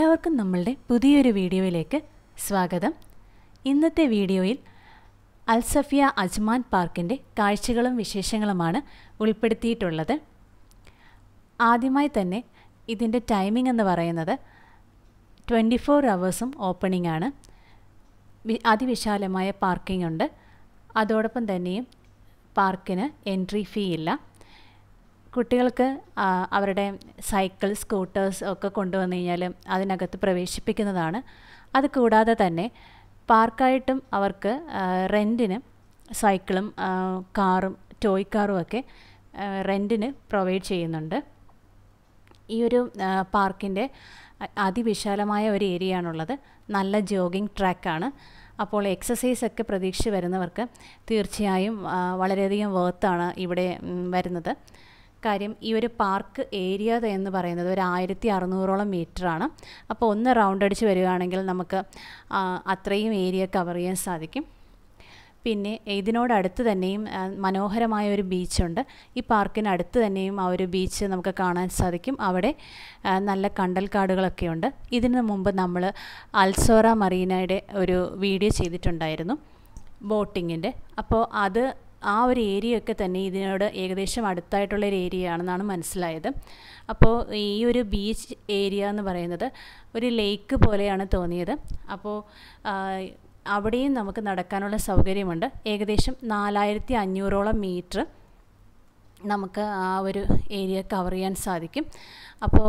എല്ലാവർക്കും നമ്മളുടെ പുതിയൊരു വീഡിയോയിലേക്ക് സ്വാഗതം. ഇന്നത്തെ വീഡിയോയിൽ അൽസഫിയ അജ്മാൻ പാർക്കിന്റെ കാഴ്ചകളും വിശേഷങ്ങളുമാണ് ഉൾപ്പെടുത്തിയിട്ടുള്ളത്. ആദ്യമായി തന്നെ ഇതിന്റെ ടൈമിംഗ് എന്ന് പറയുന്നത് ട്വന്റി ഫോർ അവേഴ്സും ഓപ്പണിംഗ് ആണ്. അതിവിശാലമായ പാർക്കിംഗ് ഉണ്ട്. അതോടൊപ്പം തന്നെയും പാർക്കിന് എൻട്രി ഫീ ഇല്ല. കുട്ടികൾക്ക് അവരുടെ സൈക്കിൾ സ്കൂട്ടേഴ്സ് ഒക്കെ കൊണ്ടുവന്നു കഴിഞ്ഞാൽ അതിനകത്ത് പ്രവേശിപ്പിക്കുന്നതാണ്. അത് കൂടാതെ തന്നെ പാർക്കായിട്ടും അവർക്ക് റെന്റിന് സൈക്കിളും കാറും ടോയ് കാറും ഒക്കെ റെന്റിന് പ്രൊവൈഡ് ചെയ്യുന്നുണ്ട്. ഈ ഒരു പാർക്കിന്റെ അതിവിശാലമായ ഒരു ഏരിയ ആണുള്ളത് നല്ല ജോഗിങ് ട്രാക്കാണ്. അപ്പോൾ എക്സസൈസ് ഒക്കെ പ്രതീക്ഷിച്ച് വരുന്നവർക്ക് തീർച്ചയായും വളരെയധികം വേർത്താണ് ഇവിടെ വരുന്നത്. കാര്യം ഈ ഒരു പാർക്ക് ഏരിയ എന്ന് പറയുന്നത് ഒരു ആയിരത്തി അറുന്നൂറോളം ആണ് അപ്പോൾ ഒന്ന് റൗണ്ട് അടിച്ച് വരികയാണെങ്കിൽ നമുക്ക് അത്രയും ഏരിയ കവർ ചെയ്യാൻ സാധിക്കും. പിന്നെ ഇതിനോടടുത്ത് തന്നെയും മനോഹരമായ ഒരു ബീച്ചുണ്ട്. ഈ പാർക്കിനടുത്ത് തന്നെയും ആ ഒരു ബീച്ച് നമുക്ക് കാണാൻ സാധിക്കും. അവിടെ നല്ല കണ്ടൽക്കാടുകളൊക്കെ ഉണ്ട്. ഇതിന് മുമ്പ് നമ്മൾ അൽസോറ മറീനയുടെ ഒരു വീഡിയോ ചെയ്തിട്ടുണ്ടായിരുന്നു ബോട്ടിങ്ങിന്റെ. അപ്പോൾ അത് ആ ഒരു ഏരിയ ഒക്കെ തന്നെ ഇതിനോട് ഏകദേശം അടുത്തായിട്ടുള്ള ഒരു ഏരിയ ആണെന്നാണ് മനസ്സിലായത്. അപ്പോൾ ഈ ഒരു ബീച്ച് ഏരിയ എന്ന് പറയുന്നത് ഒരു ലേക്ക് പോലെയാണ് തോന്നിയത്. അപ്പോൾ അവിടെയും നമുക്ക് നടക്കാനുള്ള സൗകര്യമുണ്ട്. ഏകദേശം നാലായിരത്തി അഞ്ഞൂറോളം മീറ്റർ നമുക്ക് ആ ഒരു ഏരിയ കവർ ചെയ്യാൻ സാധിക്കും. അപ്പോൾ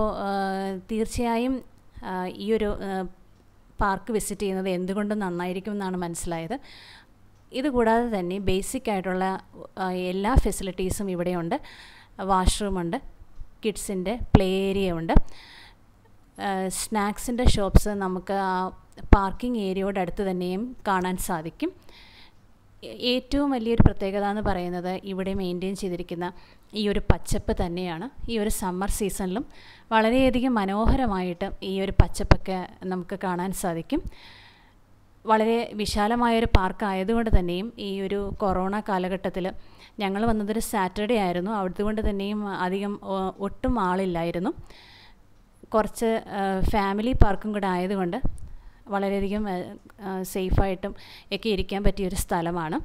തീർച്ചയായും ഈ ഒരു പാർക്ക് വിസിറ്റ് ചെയ്യുന്നത് എന്തുകൊണ്ടും നന്നായിരിക്കും എന്നാണ് മനസ്സിലായത്. ഇതുകൂടാതെ തന്നെ ബേസിക് ആയിട്ടുള്ള എല്ലാ ഫെസിലിറ്റീസും ഇവിടെയുണ്ട്. വാഷ്റൂമുണ്ട് കിഡ്സിന്റെ പ്ലേ ഏരിയ ഉണ്ട് സ്നാക്സിന്റെ ഷോപ്സ് നമുക്ക് ആ പാർക്കിംഗ് ഏരിയയോട് അടുത്ത് തന്നെയും കാണാൻ സാധിക്കും. ഏറ്റവും വലിയൊരു പ്രത്യേകത എന്ന് പറയുന്നത് ഇവിടെ മെയിന്റെയിൻ ചെയ്തിരിക്കുന്ന ഈ ഒരു പച്ചപ്പ് തന്നെയാണ്. ഈ ഒരു സമ്മർ സീസണിലും വളരെയധികം മനോഹരമായിട്ട് ഈ ഒരു പച്ചപ്പൊക്കെ നമുക്ക് കാണാൻ സാധിക്കും. വളരെ വിശാലമായൊരു പാർക്ക് ആയതുകൊണ്ട് തന്നെയും ഈ ഒരു കൊറോണ കാലഘട്ടത്തിൽ ഞങ്ങൾ വന്നതൊരു സാറ്റർഡേ ആയിരുന്നു. അതുകൊണ്ട് തന്നെയും അധികം ഒട്ടും ആളില്ലായിരുന്നു. കുറച്ച് ഫാമിലി പാർക്കും കൂടെ ആയതുകൊണ്ട് വളരെയധികം സേഫായിട്ടും ഒക്കെ ഇരിക്കാൻ പറ്റിയൊരു സ്ഥലമാണ്.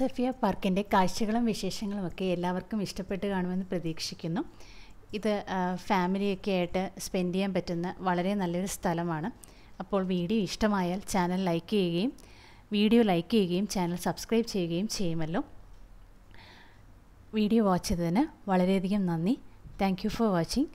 അൽസഫിയ പാർക്കിന്റെ കാഴ്ചകളും വിശേഷങ്ങളും ഒക്കെ എല്ലാവർക്കും ഇഷ്ടപ്പെട്ട് കാണുമെന്ന് പ്രതീക്ഷിക്കുന്നു. ഇത് ഫാമിലിയൊക്കെ ആയിട്ട് സ്പെൻഡ് ചെയ്യാൻ പറ്റുന്ന വളരെ നല്ലൊരു സ്ഥലമാണ്. അപ്പോൾ വീഡിയോ ഇഷ്ടമായാൽ ചാനൽ ലൈക്ക് ചെയ്യുകയും വീഡിയോ ലൈക്ക് ചെയ്യുകയും ചാനൽ സബ്സ്ക്രൈബ് ചെയ്യുകയും ചെയ്യുമല്ലോ. വീഡിയോ വാച്ച് ചെയ്തതിന് വളരെയധികം നന്ദി. Thank for watching.